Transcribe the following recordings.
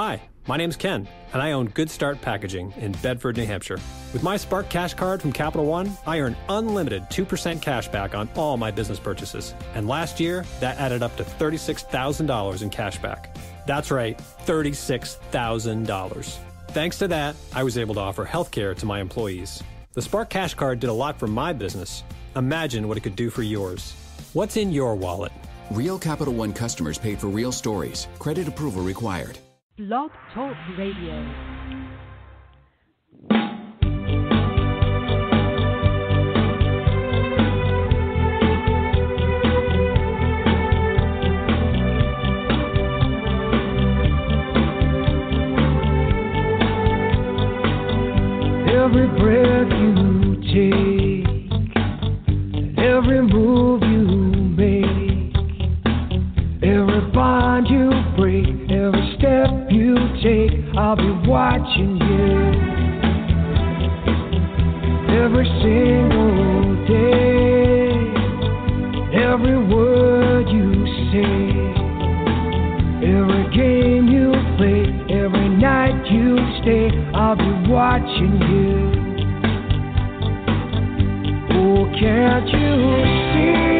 Hi, my name's Ken, and I own Good Start Packaging in Bedford, New Hampshire. With my Spark Cash Card from Capital One, I earn unlimited 2% cash back on all my business purchases. And last year, that added up to $36,000 in cash back. That's right, $36,000. Thanks to that, I was able to offer healthcare to my employees. The Spark Cash Card did a lot for my business. Imagine what it could do for yours. What's in your wallet? Real Capital One customers paid for real stories. Credit approval required. Blog Talk Radio. Every breath you take, every move take, I'll be watching you. Every single day, every word you say, every game you play, every night you stay, I'll be watching you. Oh, can't you see?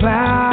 Make,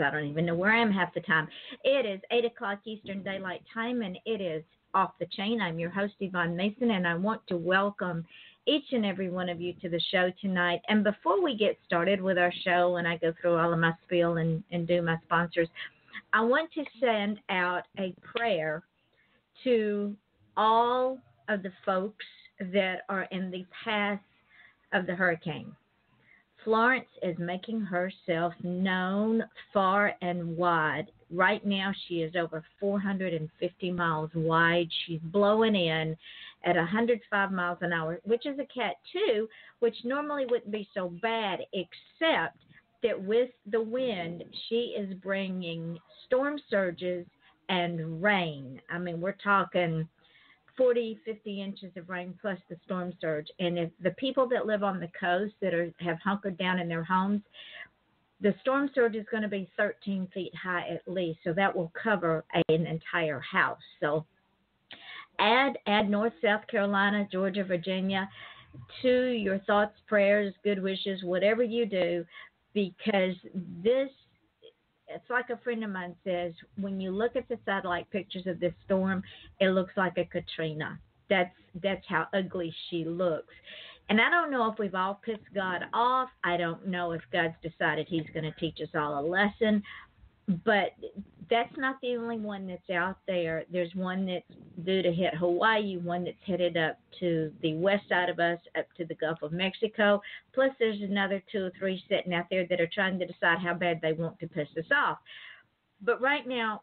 I don't even know where I am half the time. It is 8 o'clock Eastern Daylight Time, and it is Off the Chain. I'm your host, Yvonne Mason, and I want to welcome each and every one of you to the show tonight. And before we get started with our show, and I go through all of my spiel and, and do my sponsors, I want to send out a prayer to all of the folks that are in the path of the hurricane. Florence is making herself known far and wide. Right now, she is over 450 miles wide. She's blowing in at 105 miles an hour, which is a Cat 2, which normally wouldn't be so bad, except that with the wind, she is bringing storm surges and rain. I mean, we're talking 40, 50 inches of rain plus the storm surge. And if the people that live on the coast that are have hunkered down in their homes, the storm surge is going to be 13 feet high at least, so that will cover an entire house. So add add North, South Carolina, Georgia, Virginia to your thoughts, prayers, good wishes, whatever you do, because this it's like a friend of mine says when you look at the satellite pictures of this storm it looks like a katrina that's that's how ugly she looks And I don't know if we've all pissed God off. I don't know if God's decided He's going to teach us all a lesson. But that's not the only one that's out there. There's one that's due to hit Hawaii, one that's headed up to the west side of us, up to the Gulf of Mexico. Plus, there's another two or three sitting out there that are trying to decide how bad they want to piss us off. But right now,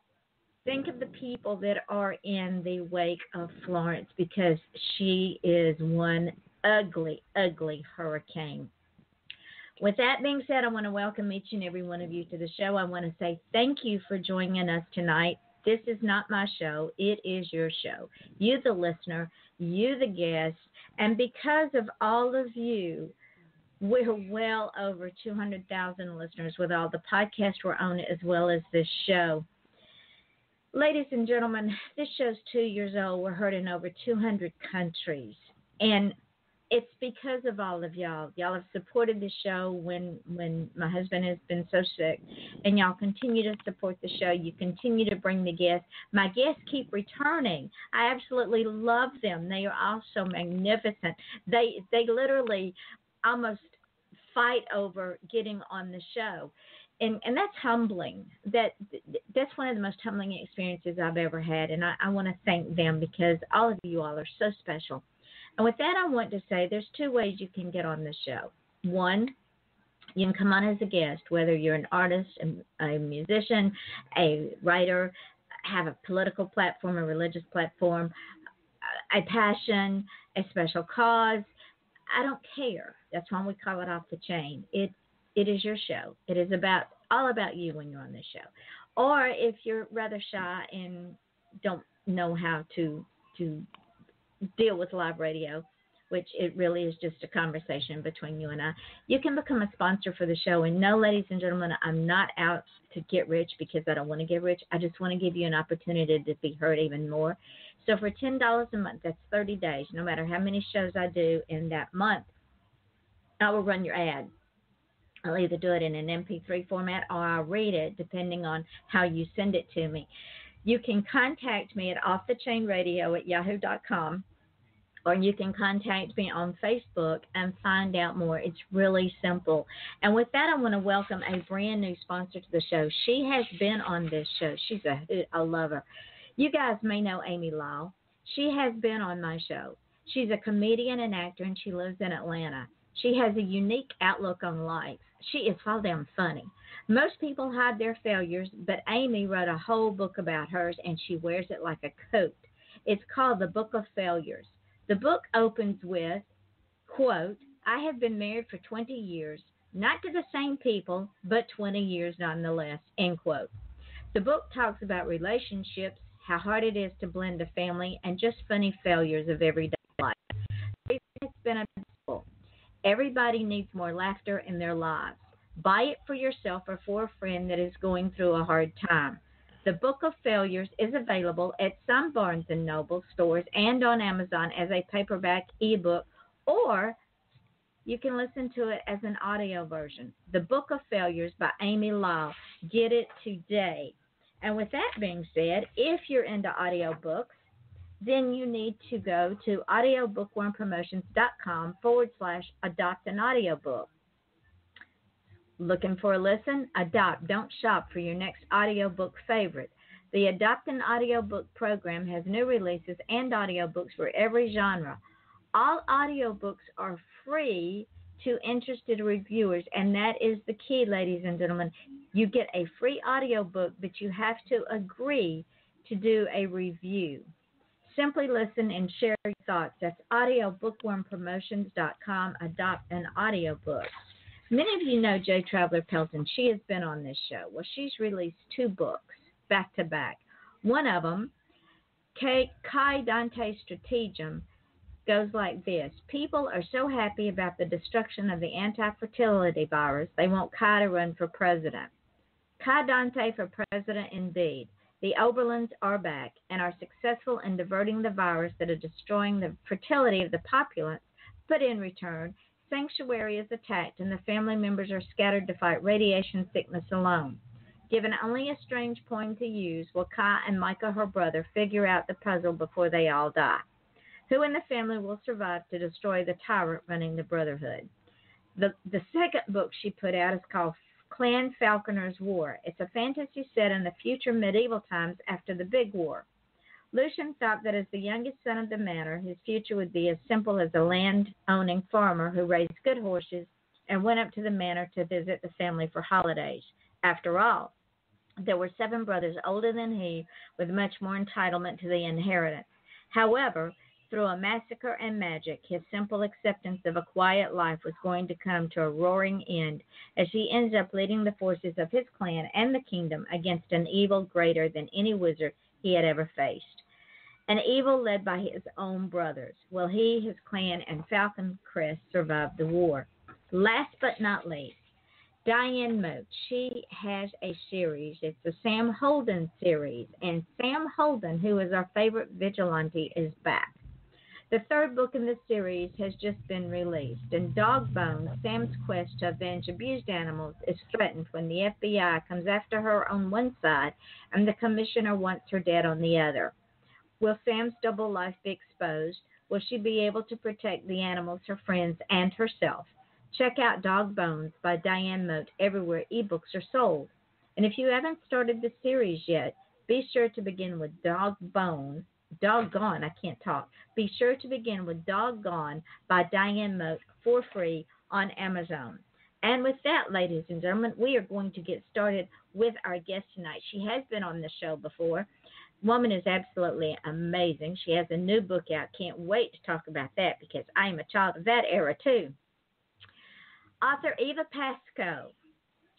think of the people that are in the wake of Florence because she is one ugly, ugly hurricane. With that being said, I want to welcome each and every one of you to the show. I want to say thank you for joining us tonight. This is not my show, it is your show. You, the listener, you, the guest, and because of all of you, we're well over 200,000 listeners with all the podcasts we're on, as well as this show. Ladies and gentlemen, this show's two years old. We're heard in over 200 countries. And it's because of all of y'all. Y'all have supported the show when when my husband has been so sick, and y'all continue to support the show. You continue to bring the guests. My guests keep returning. I absolutely love them. They are all so magnificent. They they literally almost fight over getting on the show. And, and that's humbling. That that's one of the most humbling experiences I've ever had, and I, I want to thank them because all of you all are so special and with that, I want to say there's two ways you can get on the show. One, you can come on as a guest, whether you're an artist, a musician, a writer, have a political platform, a religious platform, a passion, a special cause. I don't care. That's why we call it off the chain. It it is your show. It is about all about you when you're on the show. Or if you're rather shy and don't know how to to deal with live radio, which it really is just a conversation between you and I. You can become a sponsor for the show. And no, ladies and gentlemen, I'm not out to get rich because I don't want to get rich. I just want to give you an opportunity to be heard even more. So for $10 a month, that's 30 days, no matter how many shows I do in that month, I will run your ad. I'll either do it in an MP3 format or I'll read it depending on how you send it to me. You can contact me at offthechainradio at yahoo.com or you can contact me on Facebook and find out more. It's really simple. And with that, I want to welcome a brand new sponsor to the show. She has been on this show. She's a I love her. You guys may know Amy Law. She has been on my show. She's a comedian and actor, and she lives in Atlanta. She has a unique outlook on life. She is fall down funny. Most people hide their failures, but Amy wrote a whole book about hers, and she wears it like a coat. It's called The Book of Failures. The book opens with, quote, I have been married for 20 years, not to the same people, but 20 years nonetheless, end quote. The book talks about relationships, how hard it is to blend a family, and just funny failures of everyday life. It's been a Everybody needs more laughter in their lives. Buy it for yourself or for a friend that is going through a hard time. The Book of Failures is available at some Barnes and Noble stores and on Amazon as a paperback ebook, or you can listen to it as an audio version. The Book of Failures by Amy Law. Get it today. And with that being said, if you're into audiobooks, then you need to go to audiobookwormpromotions.com forward slash adopt an audiobook. Looking for a listen? Adopt. Don't shop for your next audiobook favorite. The Adopt an Audiobook program has new releases and audiobooks for every genre. All audiobooks are free to interested reviewers, and that is the key, ladies and gentlemen. You get a free audiobook, but you have to agree to do a review. Simply listen and share your thoughts. That's audiobookwormpromotions.com. Adopt an audiobook. Many of you know Jay Traveler Pelton. She has been on this show. Well, she's released two books back to back. One of them, Kai Dante Stratagem, goes like this People are so happy about the destruction of the anti fertility virus, they want Kai to run for president. Kai Dante for president, indeed. The Oberlins are back and are successful in diverting the virus that is destroying the fertility of the populace, but in return, sanctuary is attacked and the family members are scattered to fight radiation sickness alone. Given only a strange poem to use, will Kai and Micah, her brother, figure out the puzzle before they all die? Who in the family will survive to destroy the tyrant running the Brotherhood? The, the second book she put out is called Clan Falconer's War. It's a fantasy set in the future medieval times after the Big War. Lucian thought that as the youngest son of the manor, his future would be as simple as a land owning farmer who raised good horses and went up to the manor to visit the family for holidays. After all, there were seven brothers older than he with much more entitlement to the inheritance. However, through a massacre and magic, his simple acceptance of a quiet life was going to come to a roaring end as he ends up leading the forces of his clan and the kingdom against an evil greater than any wizard he had ever faced. An evil led by his own brothers. Will he, his clan, and Falcon Crest survive the war? Last but not least, Diane Moat. She has a series. It's the Sam Holden series. And Sam Holden, who is our favorite vigilante, is back. The third book in the series has just been released, and Dog Bones, Sam's quest to avenge abused animals, is threatened when the FBI comes after her on one side and the commissioner wants her dead on the other. Will Sam's double life be exposed? Will she be able to protect the animals, her friends, and herself? Check out Dog Bones by Diane Moat everywhere ebooks are sold. And if you haven't started the series yet, be sure to begin with Dog Bone, Doggone, I can't talk. Be sure to begin with Doggone by Diane Moat for free on Amazon. And with that, ladies and gentlemen, we are going to get started with our guest tonight. She has been on the show before. Woman is absolutely amazing. She has a new book out. Can't wait to talk about that because I am a child of that era too. Author Eva Pasco.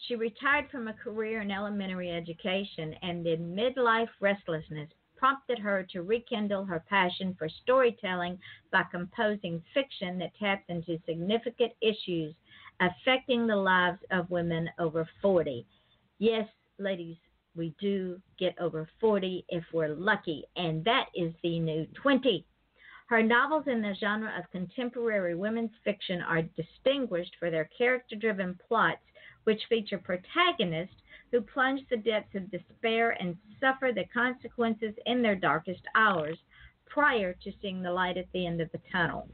She retired from a career in elementary education and in midlife restlessness prompted her to rekindle her passion for storytelling by composing fiction that taps into significant issues affecting the lives of women over 40. Yes, ladies, we do get over 40 if we're lucky, and that is the new 20. Her novels in the genre of contemporary women's fiction are distinguished for their character driven plots, which feature protagonists who plunge the depths of despair and suffer the consequences in their darkest hours prior to seeing the light at the end of the tunnel.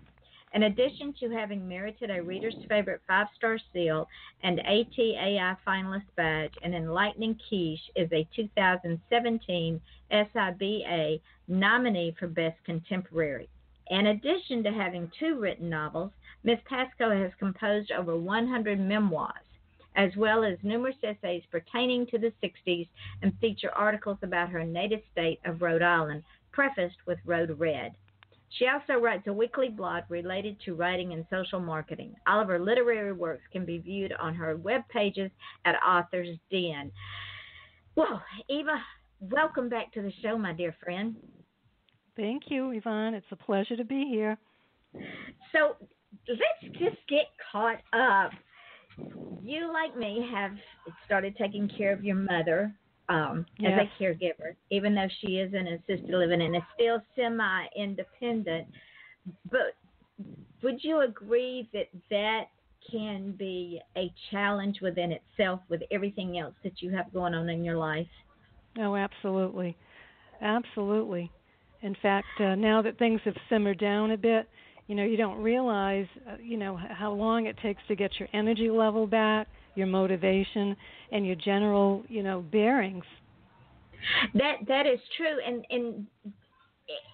In addition to having merited a reader's favorite five star seal and ATAI finalist badge, an enlightening quiche is a 2017 SIBA nominee for Best Contemporary. In addition to having two written novels, Ms. Pasco has composed over 100 memoirs as well as numerous essays pertaining to the 60s and feature articles about her native state of Rhode Island, prefaced with Rhode Read. She also writes a weekly blog related to writing and social marketing. All of her literary works can be viewed on her web pages at Authors Den. Well, Eva, welcome back to the show, my dear friend. Thank you, Yvonne. It's a pleasure to be here. So let's just get caught up you, like me, have started taking care of your mother um, yes. as a caregiver, even though she is in assisted living and is still semi independent. But would you agree that that can be a challenge within itself with everything else that you have going on in your life? Oh, absolutely. Absolutely. In fact, uh, now that things have simmered down a bit, you know you don't realize uh, you know how long it takes to get your energy level back your motivation and your general you know bearings. That that is true. And and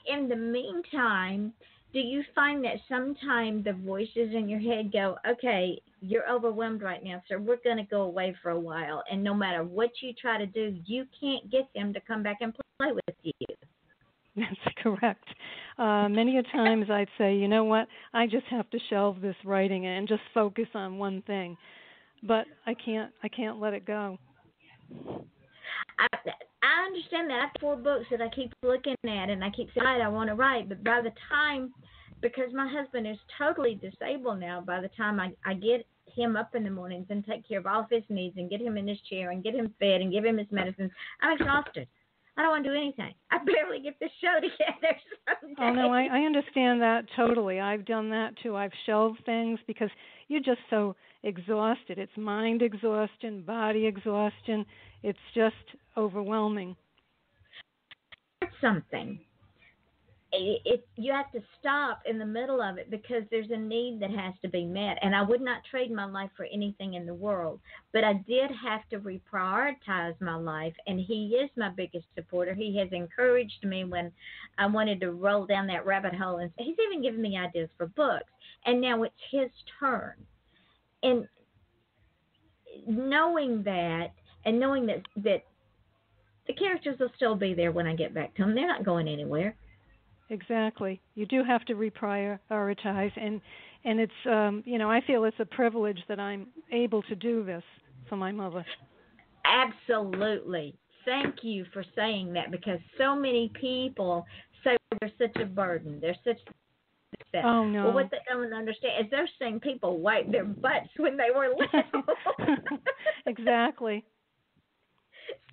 in the meantime do you find that sometimes the voices in your head go okay you're overwhelmed right now so we're going to go away for a while. And no matter what you try to do you can't get them to come back and play with you That's correct. Uh, many a times I'd say, you know what, I just have to shelve this writing and just focus on one thing, but I can't. I can't let it go. I, I understand that. I have four books that I keep looking at, and I keep saying I want to write, but by the time, because my husband is totally disabled now, by the time I I get him up in the mornings and take care of all of his needs and get him in his chair and get him fed and give him his medicines, I'm exhausted. I don't want to do anything. I barely get the show together. Someday. Oh no, I, I understand that totally. I've done that too. I've shelved things because you're just so exhausted. It's mind exhaustion, body exhaustion. It's just overwhelming. Something. It, you have to stop in the middle of it because there's a need that has to be met. And i would not trade my life for anything in the world but i did have to reprioritize my life. And he is my biggest supporter. He has encouraged me when i wanted to roll down that rabbit hole. And he's even given me ideas for books. And now it's his turn. And knowing that and knowing that that the characters will still be there when I get back to them. They're not going anywhere. Exactly. You do have to reprioritize, and and it's um, you know I feel it's a privilege that I'm able to do this for my mother. Absolutely. Thank you for saying that because so many people say they're such a burden. They're such that. Oh no. Well, what they don't understand is they're seeing people wipe their butts when they were little. exactly.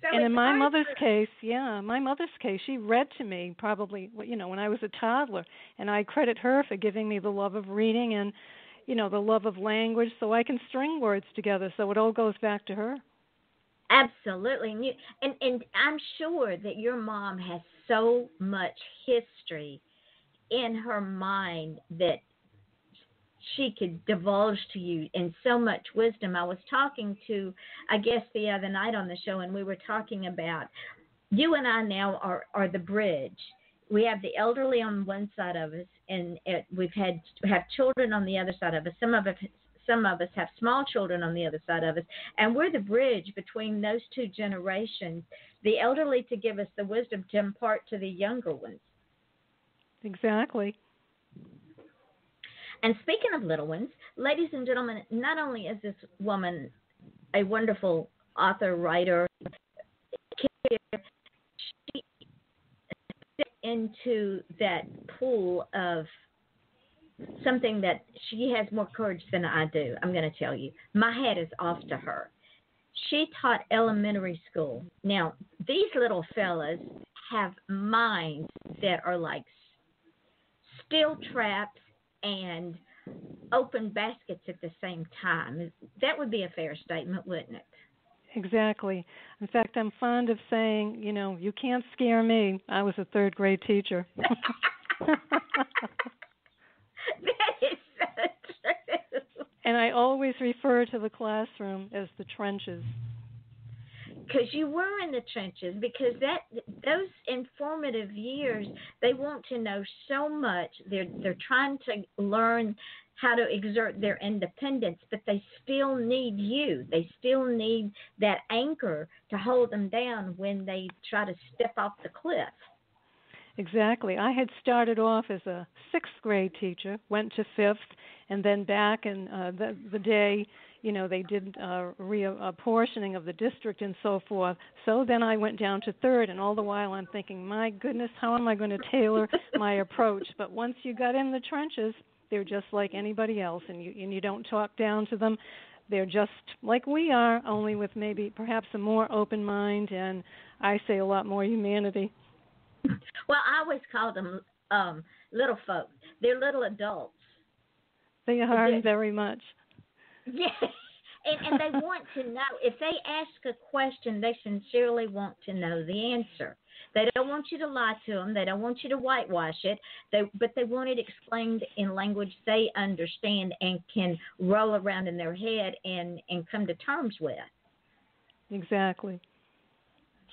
So and in my mother's for- case, yeah, my mother's case, she read to me probably, you know, when I was a toddler, and I credit her for giving me the love of reading and, you know, the love of language, so I can string words together. So it all goes back to her. Absolutely, and, you, and and I'm sure that your mom has so much history in her mind that she could divulge to you and so much wisdom. I was talking to a guest the other night on the show, and we were talking about you and I now are are the bridge. We have the elderly on one side of us, and it, we've had have children on the other side of us. Some of us some of us have small children on the other side of us, and we're the bridge between those two generations. The elderly to give us the wisdom to impart to the younger ones. Exactly. And speaking of little ones, ladies and gentlemen, not only is this woman a wonderful author, writer, she into that pool of something that she has more courage than I do. I'm going to tell you. My hat is off to her. She taught elementary school. Now, these little fellas have minds that are like steel traps and open baskets at the same time. That would be a fair statement, wouldn't it? Exactly. In fact, I'm fond of saying, you know, you can't scare me. I was a third grade teacher. that is so true. and I always refer to the classroom as the trenches. Because you were in the trenches, because that those informative years, they want to know so much. They're they're trying to learn how to exert their independence, but they still need you. They still need that anchor to hold them down when they try to step off the cliff. Exactly. I had started off as a sixth grade teacher, went to fifth, and then back in uh, the the day, you know, they did uh, reapportioning of the district and so forth. So then I went down to third, and all the while I'm thinking, my goodness, how am I going to tailor my approach? But once you got in the trenches, they're just like anybody else, and you and you don't talk down to them. They're just like we are, only with maybe perhaps a more open mind, and I say a lot more humanity. Well, I always call them um, little folks. They're little adults. They are Okay. very much. Yeah. And, and they want to know. If they ask a question, they sincerely want to know the answer. They don't want you to lie to them. They don't want you to whitewash it. They, but they want it explained in language they understand and can roll around in their head and and come to terms with. Exactly.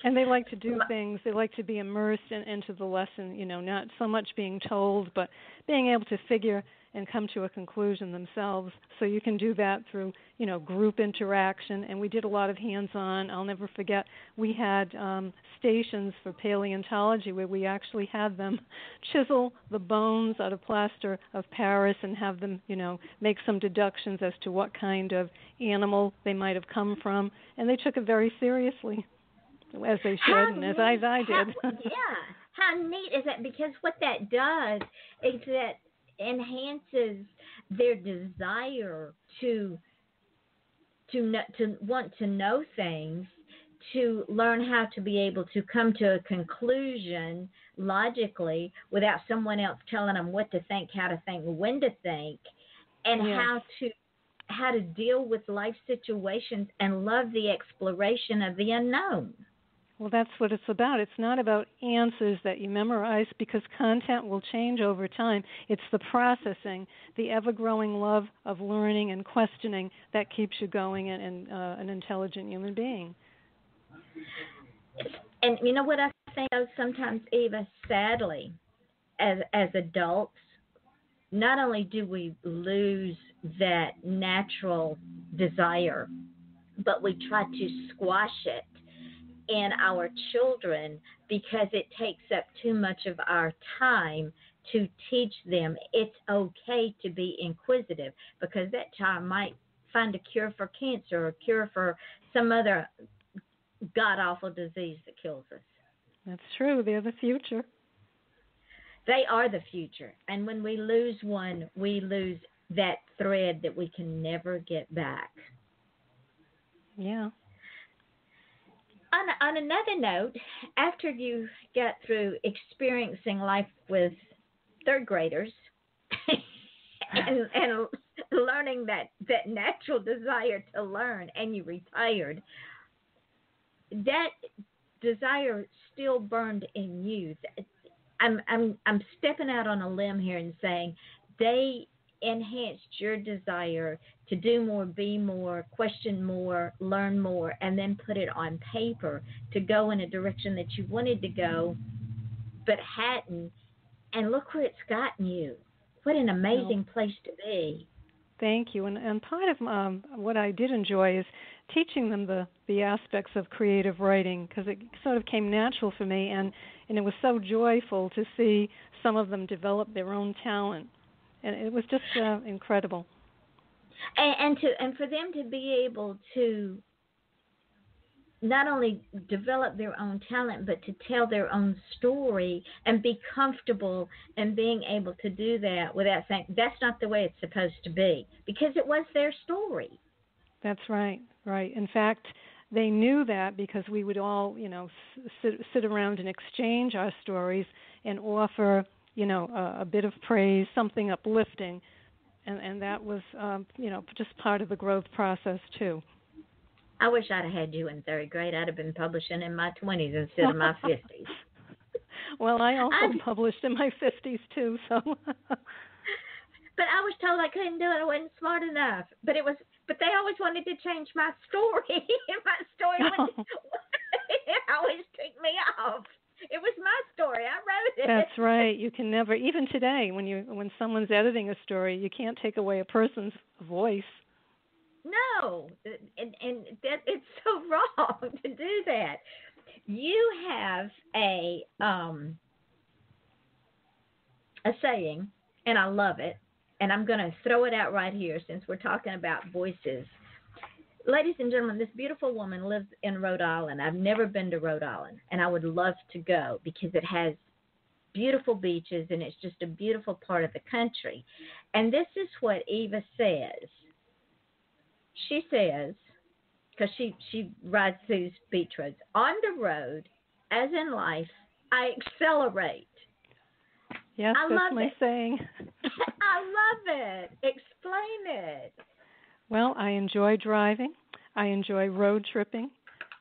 And they like to do things. They like to be immersed in, into the lesson. You know, not so much being told, but being able to figure and come to a conclusion themselves. So you can do that through, you know, group interaction. And we did a lot of hands-on. I'll never forget. We had um, stations for paleontology where we actually had them chisel the bones out of plaster of Paris and have them, you know, make some deductions as to what kind of animal they might have come from. And they took it very seriously, as they should, How and as I, as I did. How, yeah. How neat is that? Because what that does is that enhances their desire to to know, to want to know things, to learn how to be able to come to a conclusion logically without someone else telling them what to think, how to think, when to think, and Yes. how to how to deal with life situations and love the exploration of the unknown. Well, that's what it's about. It's not about answers that you memorize because content will change over time. It's the processing, the ever growing love of learning and questioning that keeps you going and, and uh, an intelligent human being. And you know what I think of sometimes, Eva, sadly, as as adults, not only do we lose that natural desire, but we try to squash it in our children because it takes up too much of our time to teach them it's okay to be inquisitive because that child might find a cure for cancer or a cure for some other god awful disease that kills us. That's true. They're the future. They are the future. And when we lose one, we lose that thread that we can never get back. Yeah. On, on another note, after you get through experiencing life with third graders and, and learning that, that natural desire to learn, and you retired, that desire still burned in you. I'm I'm I'm stepping out on a limb here and saying they enhanced your desire to do more, be more, question more, learn more, and then put it on paper to go in a direction that you wanted to go, but hadn't. And look where it's gotten you. What an amazing place to be. Thank you. And, and part of um, what I did enjoy is teaching them the, the aspects of creative writing because it sort of came natural for me, and, and it was so joyful to see some of them develop their own talent. And it was just uh, incredible. And, and to and for them to be able to not only develop their own talent, but to tell their own story and be comfortable and being able to do that without saying that's not the way it's supposed to be because it was their story. That's right, right. In fact, they knew that because we would all, you know, sit, sit around and exchange our stories and offer, you know, a, a bit of praise, something uplifting, and and that was, um, you know, just part of the growth process too. I wish I'd have had you in third grade. I'd have been publishing in my 20s instead of my 50s. well, I also I'm- published in my 50s too, so. But I was told I couldn't do it. I wasn't smart enough. But it was. But they always wanted to change my story. my story would, it always took me off. It was my story. I wrote it. That's right. You can never, even today, when you when someone's editing a story, you can't take away a person's voice. No, and and that it's so wrong to do that. You have a um a saying, and I love it, and I'm going to throw it out right here since we're talking about voices. Ladies and gentlemen, this beautiful woman lives in Rhode Island. I've never been to Rhode Island, and I would love to go because it has beautiful beaches and it's just a beautiful part of the country. And this is what Eva says she says, because she she rides these beach roads on the road, as in life, I accelerate. Yes, I that's love my it. saying. I love it. Explain it. Well, I enjoy driving. I enjoy road tripping.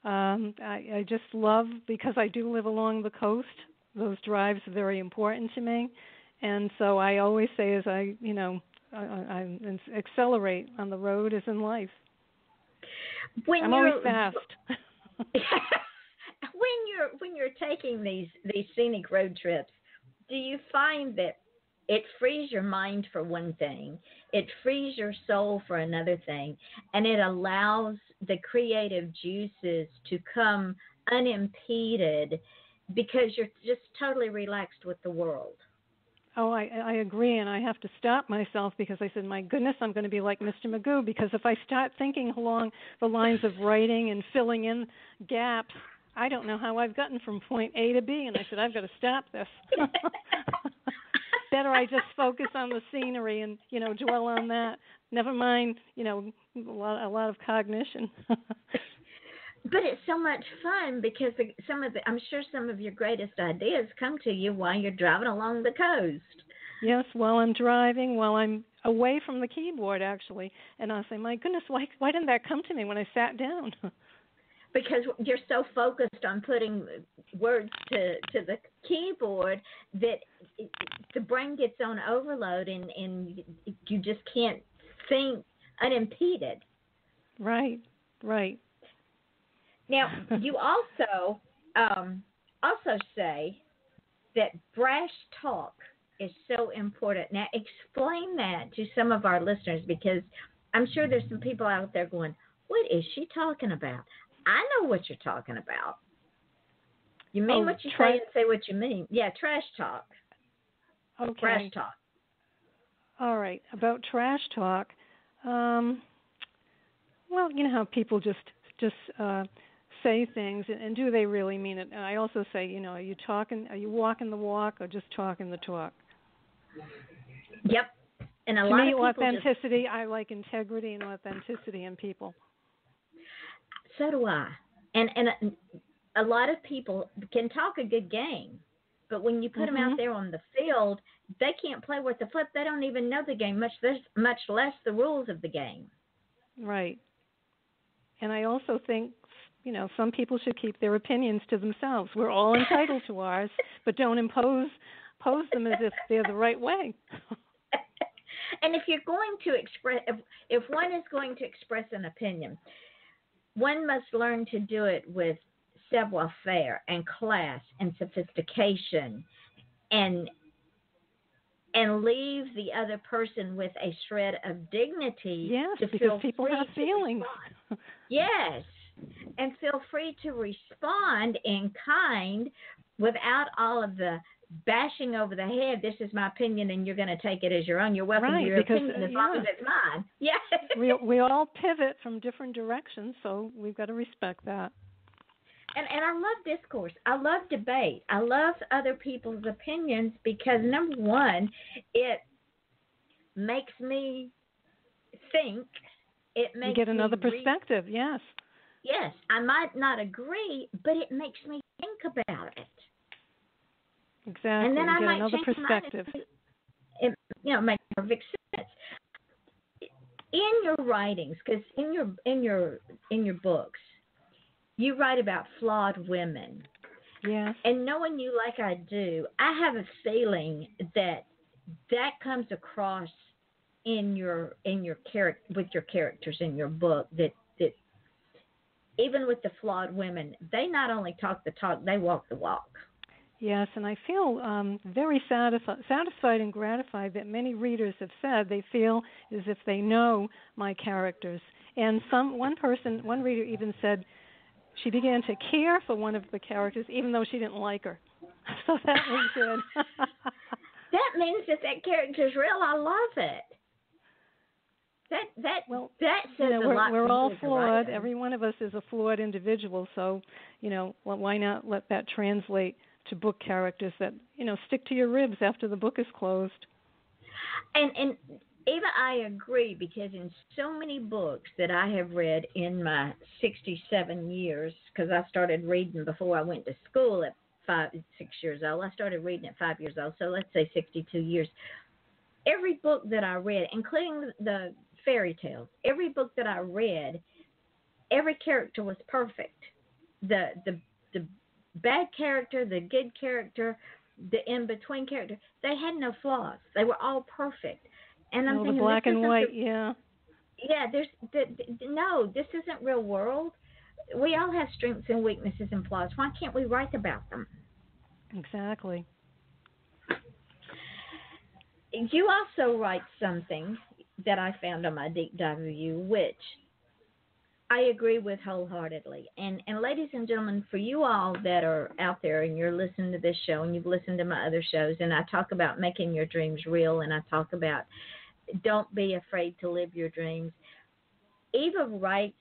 Um, I, I just love because I do live along the coast. Those drives are very important to me, and so I always say, as I, you know, I, I, I accelerate on the road as in life. When I'm always fast. when you're when you're taking these these scenic road trips, do you find that it frees your mind for one thing, it frees your soul for another thing, and it allows the creative juices to come unimpeded because you're just totally relaxed with the world. Oh, I, I agree, and I have to stop myself because I said, "My goodness, I'm going to be like Mr. Magoo." Because if I start thinking along the lines of writing and filling in gaps, I don't know how I've gotten from point A to B. And I said, "I've got to stop this." Better I just focus on the scenery and you know dwell on that. Never mind, you know, a lot, a lot of cognition. But it's so much fun because the, some of the I'm sure some of your greatest ideas come to you while you're driving along the coast. Yes, while I'm driving, while I'm away from the keyboard, actually, and I'll say, "My goodness, why why didn't that come to me when I sat down?" because you're so focused on putting words to to the keyboard that it, the brain gets on overload and and you just can't think unimpeded. Right, right. Now, you also um, also say that brash talk is so important. Now, explain that to some of our listeners because I'm sure there's some people out there going, "What is she talking about?" I know what you're talking about. You mean Oh, what you tra- say and say what you mean. Yeah, trash talk, Okay. Trash talk. All right. About trash talk. Um, well, you know how people just just uh, say things, and, and do they really mean it? And I also say, you know, are you talking? Are you walking the walk, or just talking the talk? Yep. And a to lot me, of people just authenticity. I like integrity and authenticity in people. So do I. And and a, a lot of people can talk a good game, but when you put them out mm-hmm. there on the field, they can't play worth the flip. They don't even know the game, much less much less the rules of the game. Right. And I also think, you know, some people should keep their opinions to themselves. We're all entitled to ours, but don't impose pose them as if they're the right way. and if you're going to express, if if one is going to express an opinion, one must learn to do it with savoir faire and class and sophistication, and and leave the other person with a shred of dignity. yes, to because people have feelings. Yes, and feel free to respond in kind without all of the bashing over the head. This is my opinion, and you're going to take it as your own. You're welcome Right, to your because, opinion uh, as long yeah. as it's mine. Yeah. we we all pivot from different directions, so we've got to respect that. and and I love discourse. I love debate. I love other people's opinions because number one, it makes me think. It makes You get another perspective. Yes. Yes, I might not agree, but it makes me think about it. Exactly. and then you I get might another change my mind perspective. It you know makes perfect sense. In your writings, because in your in your in your books, you write about flawed women, Yes. and knowing you like I do, I have a feeling that that comes across in your in your character with your characters in your book that that even with the flawed women, they not only talk the talk, they walk the walk. Yes, and I feel um, very satisfi- satisfied and gratified that many readers have said they feel as if they know my characters. And some one person, one reader even said she began to care for one of the characters even though she didn't like her. So that was good. That means that that character's real. I love it. That that Well, that says you know, a we're, lot. we're all flawed. Every one of us is a flawed individual. So, you know, well, why not let that translate to book characters that, you know, stick to your ribs after the book is closed? And and Eva, I agree because in so many books that I have read in my 67 years, because I started reading before I went to school at five, six years old. I started reading at five years old, so let's say 62 years. Every book that I read, including the fairy tales, every book that I read, every character was perfect. The the the bad character, the good character, the in between character, they had no flaws. They were all perfect. And I'm the thinking, black and white, the- yeah. yeah, there's the, the, no, this isn't real world. We all have strengths and weaknesses and flaws. Why can't we write about them? Exactly. You also write something that I found on my deep dive review, which I agree with wholeheartedly. And and ladies and gentlemen, for you all that are out there and you're listening to this show and you've listened to my other shows, and I talk about making your dreams real, and I talk about don't be afraid to live your dreams. Eva writes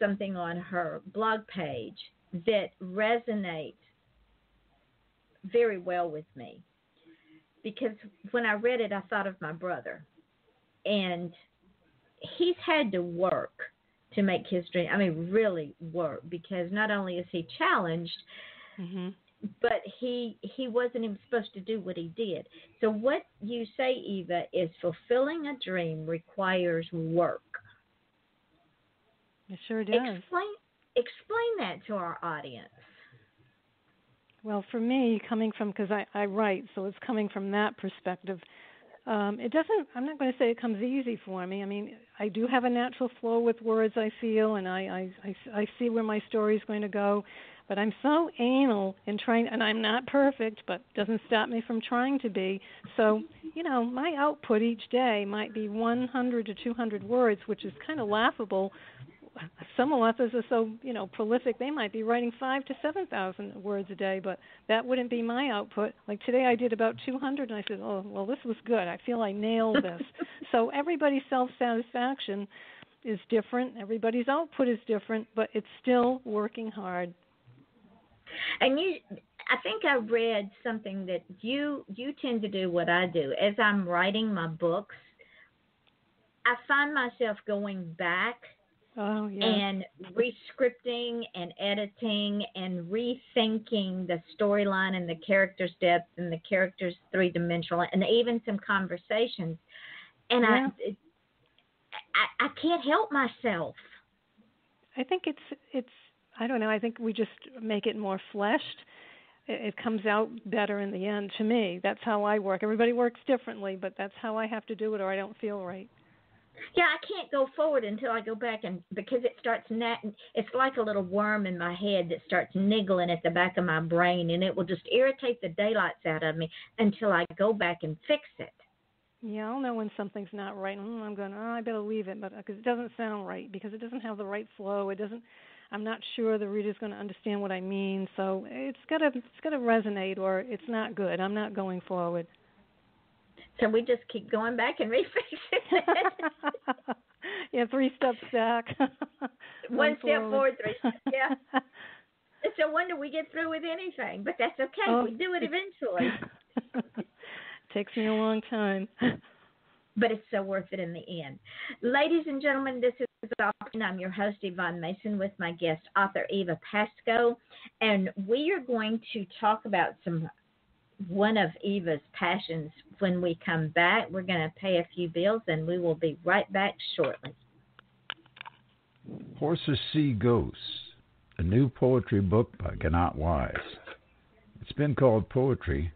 something on her blog page that resonates very well with me because when I read it, I thought of my brother, and he's had to work to make his dream. I mean, really work because not only is he challenged, Mhm. but he he wasn't even supposed to do what he did. So what you say, Eva, is fulfilling a dream requires work. It sure does. Explain explain that to our audience. Well, for me, coming from because I, I write, so it's coming from that perspective. Um, it doesn't. I'm not going to say it comes easy for me. I mean, I do have a natural flow with words. I feel, and I I I, I see where my story is going to go. But I'm so anal in trying, and I'm not perfect, but doesn't stop me from trying to be. So, you know, my output each day might be 100 to 200 words, which is kind of laughable some authors are so you know prolific they might be writing five to seven thousand words a day but that wouldn't be my output. Like today i did about two hundred and i said oh well this was good. I feel i nailed this. So everybody's self satisfaction is different. Everybody's output is different but it's still working hard. And you I think I read something that you you tend to do what I do. As I'm writing my books I find myself going back Oh, yeah. and rescripting and editing and rethinking the storyline and the character's depth and the character's three dimensional and even some conversations. And Yeah. I, I I can't help myself. I think it's it's I don't know. I think we just make it more fleshed. It, it comes out better in the end to me. That's how I work. Everybody works differently, but that's how I have to do it, or I don't feel right. Yeah, I can't go forward until I go back and because it starts nat it's like a little worm in my head that starts niggling at the back of my brain and it will just irritate the daylights out of me until I go back and fix it. Yeah, I'll know when something's not right. I'm going, oh, I better leave it, but uh, because it doesn't sound right, because it doesn't have the right flow. It doesn't. I'm not sure the reader's going to understand what I mean. So it's gotta it's gotta resonate, or it's not good. I'm not going forward. So we just keep going back and refixing it. yeah, three steps back. One step forward, three steps. Yeah. It's no wonder we get through with anything, but that's okay. Oh. We do it eventually. Takes me a long time. but it's so worth it in the end. Ladies and gentlemen, this is. I'm your host, Yvonne Mason, with my guest, author Eva Pasco. And we are going to talk about some one of Eva's passions when we come back. We're going to pay a few bills, and we will be right back shortly. Horses See Ghosts, a new poetry book by Gannat Wise. It's been called Poetry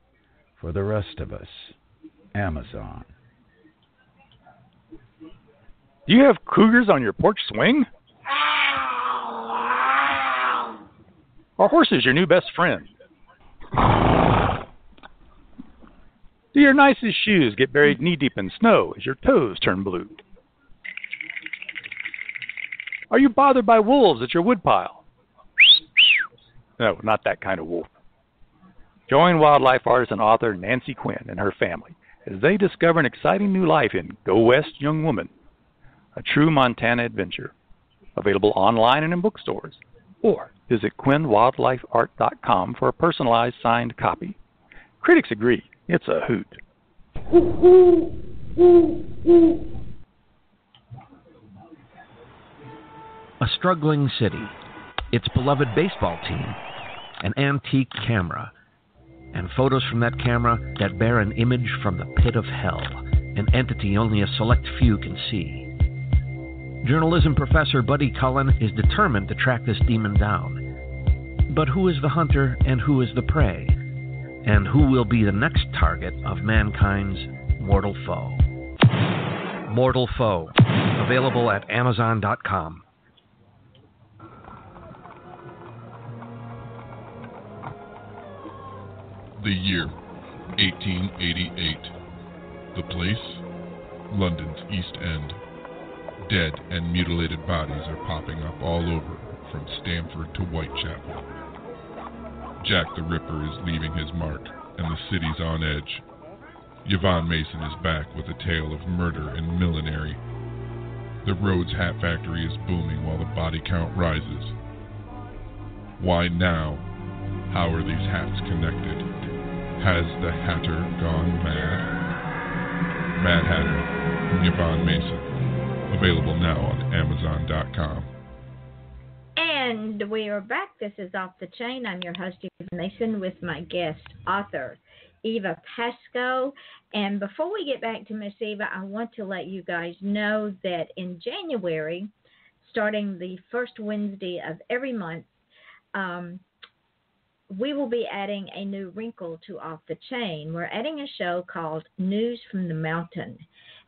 for the Rest of Us. Amazon. Do you have cougars on your porch swing? Are horses your new best friend? Do your nicest shoes get buried knee deep in snow as your toes turn blue? Are you bothered by wolves at your woodpile? No, not that kind of wolf. Join wildlife artist and author Nancy Quinn and her family as they discover an exciting new life in Go West, Young Woman, a true Montana adventure. Available online and in bookstores. Or visit quinnwildlifeart.com for a personalized signed copy. Critics agree it's a hoot. A struggling city, its beloved baseball team, an antique camera, and photos from that camera that bear an image from the pit of hell, an entity only a select few can see. Journalism professor Buddy Cullen is determined to track this demon down. But who is the hunter and who is the prey? And who will be the next target of mankind's mortal foe? Mortal Foe, available at Amazon.com. The year 1888. The place? London's East End. Dead and mutilated bodies are popping up all over from Stamford to Whitechapel. Jack the Ripper is leaving his mark, and the city's on edge. Yvonne Mason is back with a tale of murder and millinery. The Rhodes Hat Factory is booming while the body count rises. Why now? How are these hats connected? Has the Hatter gone mad? Mad Hatter, Yvonne Mason. Available now on Amazon.com. And we are back. This is Off the Chain. I'm your host, Eva Mason, with my guest, author Eva Pasco. And before we get back to Miss Eva, I want to let you guys know that in January, starting the first Wednesday of every month, um, we will be adding a new wrinkle to Off the Chain. We're adding a show called News from the Mountain.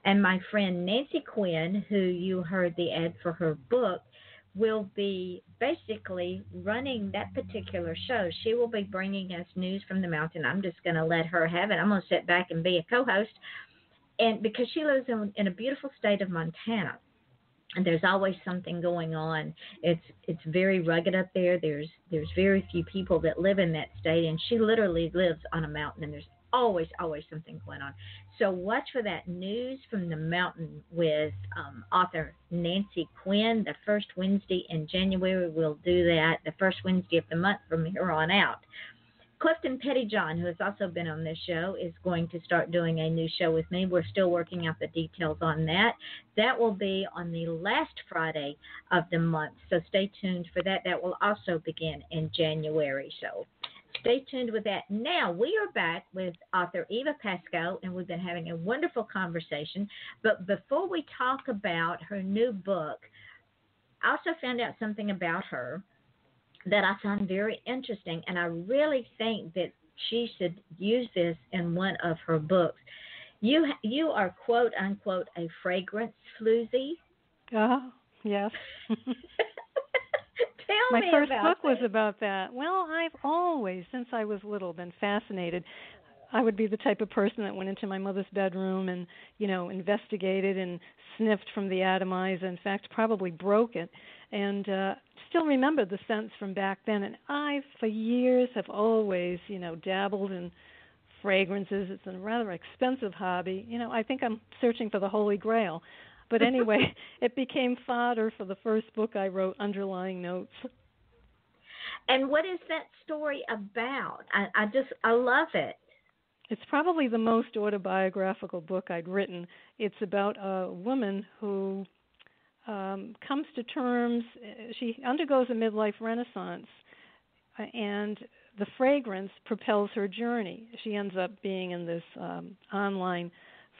And my friend Nancy Quinn, who you heard the ad for her book, will be basically running that particular show. She will be bringing us news from the mountain. I'm just going to let her have it. I'm going to sit back and be a co-host, and because she lives in, in a beautiful state of Montana, and there's always something going on. It's it's very rugged up there. There's there's very few people that live in that state, and she literally lives on a mountain, and there's always always something going on. So watch for that news from the mountain with um, author Nancy Quinn. The first Wednesday in January, we'll do that. The first Wednesday of the month from here on out. Clifton Pettyjohn, who has also been on this show, is going to start doing a new show with me. We're still working out the details on that. That will be on the last Friday of the month, so stay tuned for that. That will also begin in January. So stay tuned with that. Now we are back with author Eva Pasco, and we've been having a wonderful conversation. But before we talk about her new book, I also found out something about her that I found very interesting, and I really think that she should use this in one of her books. You you are quote unquote a fragrance floozy. Oh yes. Tell My me first about book was about that. Well, I've always, since I was little, been fascinated. I would be the type of person that went into my mother's bedroom and, you know, investigated and sniffed from the atomizer. In fact, probably broke it, and uh, still remember the scents from back then. And I, for years, have always, you know, dabbled in fragrances. It's a rather expensive hobby. You know, I think I'm searching for the holy grail. But anyway, it became fodder for the first book I wrote, Underlying Notes. And what is that story about? I, I just I love it. It's probably the most autobiographical book I'd written. It's about a woman who um, comes to terms. She undergoes a midlife renaissance, uh, and the fragrance propels her journey. She ends up being in this um, online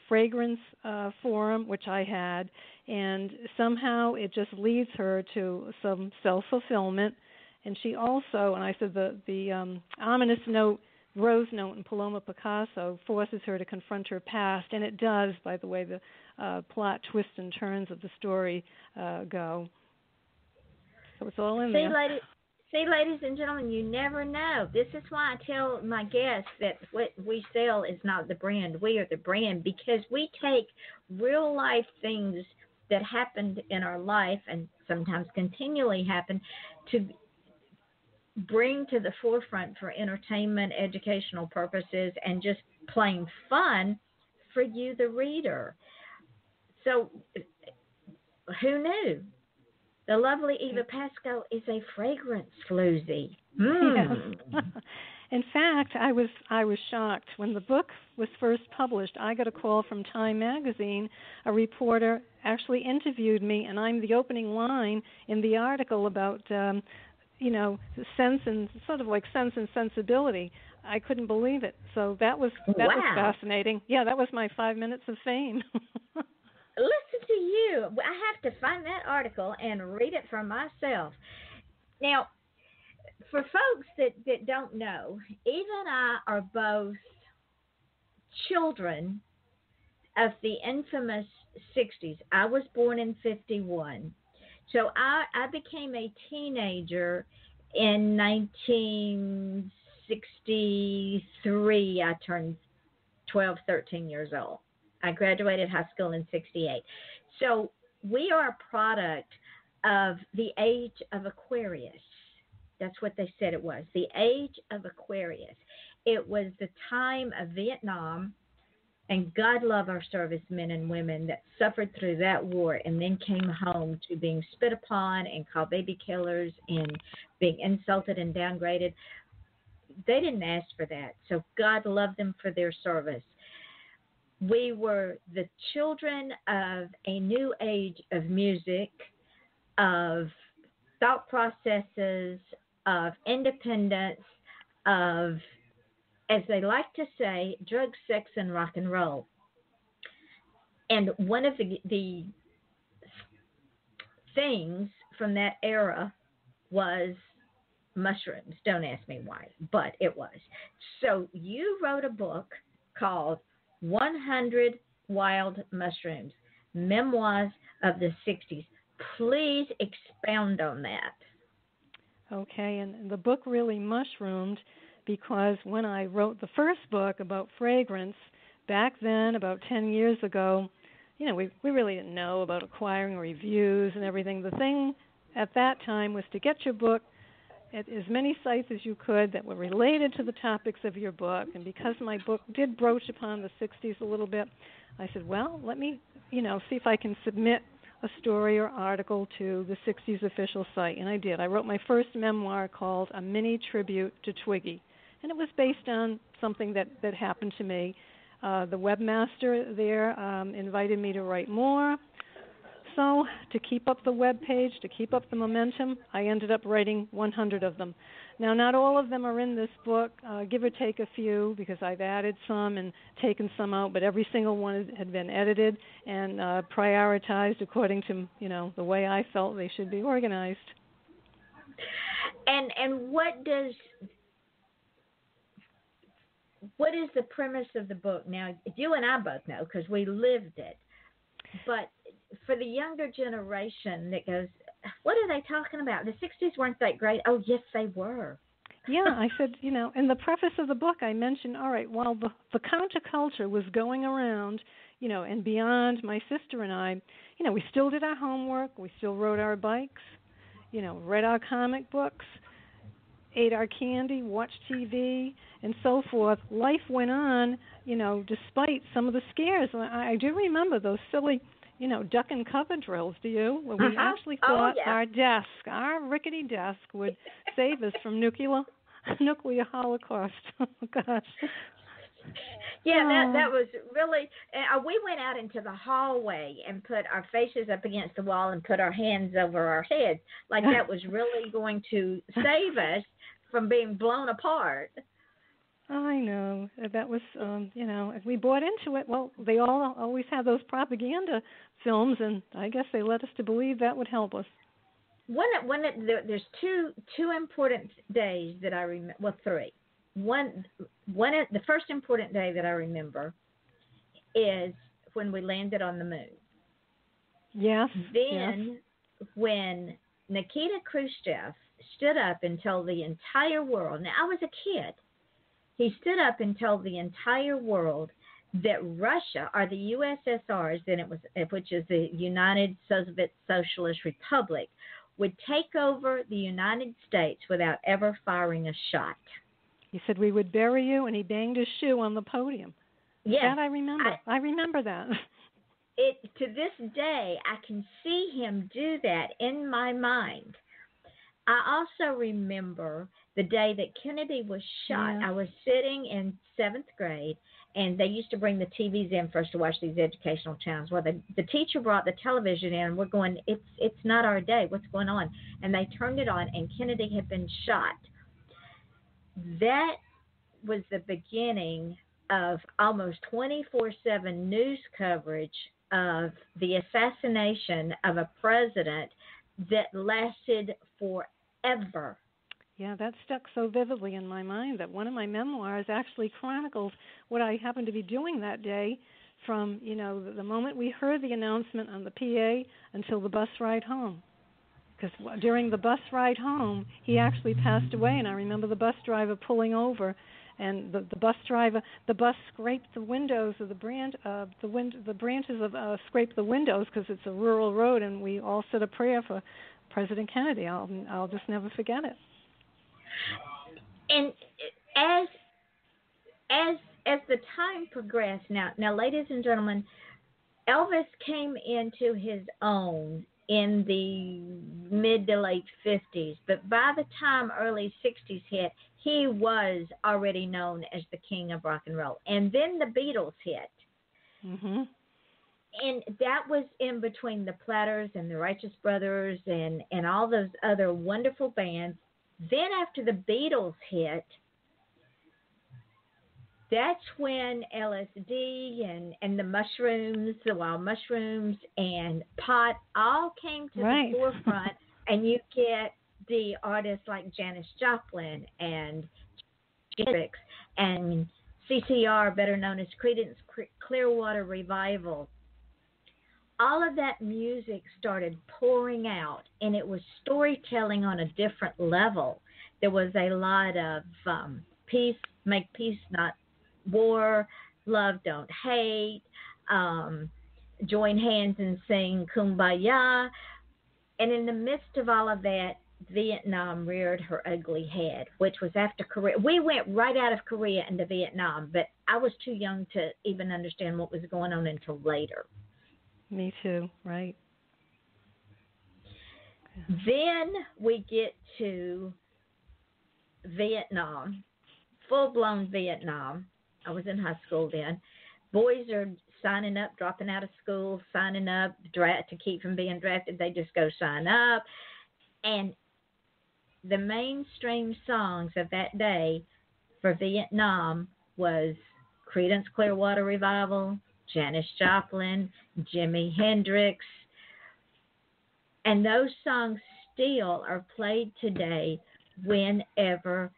fragrance uh, forum, which I had, and somehow it just leads her to some self fulfillment. And she also, and I said the the um, ominous note, rose note in Paloma Picasso forces her to confront her past, and it does. By the way, the uh, plot twists and turns of the story uh, go. So it's all in See, there. ladies, see, ladies and gentlemen, you never know. This is why I tell my guests that what we sell is not the brand. We are the brand because we take real life things that happened in our life and sometimes continually happen to bring to the forefront for entertainment, educational purposes, and just plain fun for you, the reader. So, who knew? The lovely Eva Pasco is a fragrance floozy. Mm. Yes. In fact, I was I was shocked when the book was first published. I got a call from Time magazine. A reporter actually interviewed me, and I'm the opening line in the article about um, you know sense and sort of like sense and sensibility. I couldn't believe it. So that was that was fascinating. Yeah, that was my five minutes of fame. Listen to you. I have to find that article and read it for myself. Now, for folks that, that don't know, Eva and I are both children of the infamous 60s. I was born in 51. So I, I became a teenager in 1963. I turned 12, 13 years old. I graduated high school in 68. So we are a product of the age of Aquarius. That's what they said it was the age of Aquarius. It was the time of Vietnam, and God love our servicemen and women that suffered through that war and then came home to being spit upon and called baby killers and being insulted and downgraded. They didn't ask for that. So God loved them for their service we were the children of a new age of music, of thought processes, of independence, of, as they like to say, drug, sex, and rock and roll. And one of the, the things from that era was mushrooms. Don't ask me why, but it was. So you wrote a book called 100 Wild Mushrooms Memoirs of the 60s. Please expound on that. Okay, and the book really mushroomed because when I wrote the first book about fragrance back then, about 10 years ago, you know, we we really didn't know about acquiring reviews and everything. The thing at that time was to get your book at as many sites as you could that were related to the topics of your book. And because my book did broach upon the 60s a little bit, I said, well, let me, you know, see if I can submit a story or article to the 60s official site. And I did. I wrote my first memoir called A Mini Tribute to Twiggy. And it was based on something that, that happened to me. Uh, the webmaster there um, invited me to write more. So, to keep up the web page, to keep up the momentum, I ended up writing 100 of them. Now, not all of them are in this book, uh, give or take a few, because I've added some and taken some out. But every single one had been edited and uh, prioritized according to you know the way I felt they should be organized. And and what does what is the premise of the book? Now, you and I both know because we lived it. But for the younger generation that goes, what are they talking about? The 60s weren't that great. Oh, yes, they were. yeah, I said, you know, in the preface of the book, I mentioned, all right, while the the counterculture was going around, you know, and beyond my sister and I, you know, we still did our homework, we still rode our bikes, you know, read our comic books, ate our candy, watched TV, and so forth. Life went on, you know, despite some of the scares. I, I do remember those silly you know, duck and cover drills, do you? Where we uh-huh. actually Oh, thought yeah. our desk, our rickety desk, would save us from nuclear nuclear holocaust. Oh gosh. Yeah, that Oh. that was really. Uh, we went out into the hallway and put our faces up against the wall and put our hands over our heads, like that was really going to save us from being blown apart. I know that was, um, you know, we bought into it. Well, they all always have those propaganda films, and I guess they led us to believe that would help us. One, one, there, there's two two important days that I remember. Well, three. One, one, the first important day that I remember is when we landed on the moon. Yes. Then, when Nikita Khrushchev stood up and told the entire world, now I was a kid, he stood up and told the entire world that Russia, or the USSR, then it was, which is the United Soviet Socialist Republic, would take over the United States without ever firing a shot. He said we would bury you, and he banged his shoe on the podium. Yes, That I remember. I, remember that. it to this day I can see him do that in my mind. I also remember the day that Kennedy was shot. Yeah. I was sitting in seventh grade, and they used to bring the TVs in for us to watch these educational channels. Well, the the teacher brought the television in, and we're going, it's it's not our day. What's going on? And they turned it on, and Kennedy had been shot. That was the beginning of almost 24 7 news coverage of the assassination of a president that lasted forever. Yeah, that stuck so vividly in my mind that one of my memoirs actually chronicles what I happened to be doing that day from, you know, the, moment we heard the announcement on the PA until the bus ride home. Because during the bus ride home, he actually passed away, and I remember the bus driver pulling over, and the, the bus driver, the bus scraped the windows of the brand, uh, the wind, the branches of uh, scraped the windows because it's a rural road, and we all said a prayer for President Kennedy. I'll, I'll just never forget it. And as as as the time progressed, now now, ladies and gentlemen, Elvis came into his own in the mid to late fifties, but by the time early sixties hit, he was already known as the king of rock and roll. And then the Beatles hit. Mhm. and that was in between the Platters and the Righteous Brothers and and all those other wonderful bands. Then after the Beatles hit, that's when LSD and and the mushrooms, the wild mushrooms and pot all came to Right. the forefront, and you get the artists like Janis Joplin and Hendrix and CCR, better known as Creedence Cre- Clearwater Revival. All of that music started pouring out, and it was storytelling on a different level. There was a lot of um, peace, make peace, not war, love, don't hate, um, join hands and sing kumbaya. And in the midst of all of that, Vietnam reared her ugly head, which was after Korea. We went right out of Korea into Vietnam, but I was too young to even understand what was going on until later. Me too. Right. Then we get to Vietnam, full blown Vietnam. I was in high school then. Boys are signing up, dropping out of school, signing up to keep from being drafted. They just go sign up. And the mainstream songs of that day for Vietnam was Creedence Clearwater Revival, Janis Joplin, Jimi Hendrix, and those songs still are played today whenever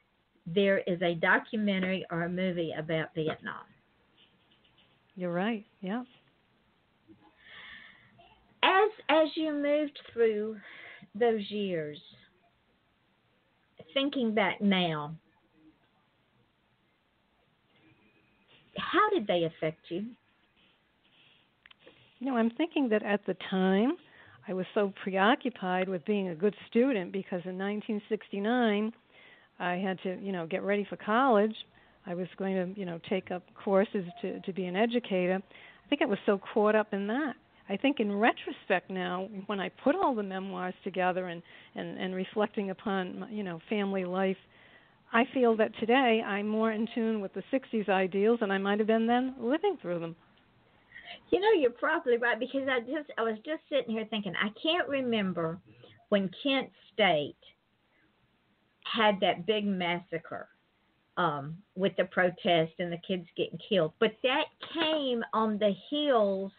there is a documentary or a movie about Vietnam. You're right. Yeah. As as you moved through those years, thinking back now, how did they affect you? You know, I'm thinking that at the time I was so preoccupied with being a good student because in 1969 I had to, you know, get ready for college. I was going to, you know, take up courses to to be an educator. I think I was so caught up in that. I think in retrospect now, when I put all the memoirs together and and and reflecting upon, you know, family life, I feel that today I'm more in tune with the 60s ideals than I might have been then living through them. You know, you're probably right because I just I was just sitting here thinking I can't remember when Kent State had that big massacre um, with the protest and the kids getting killed, but that came on the heels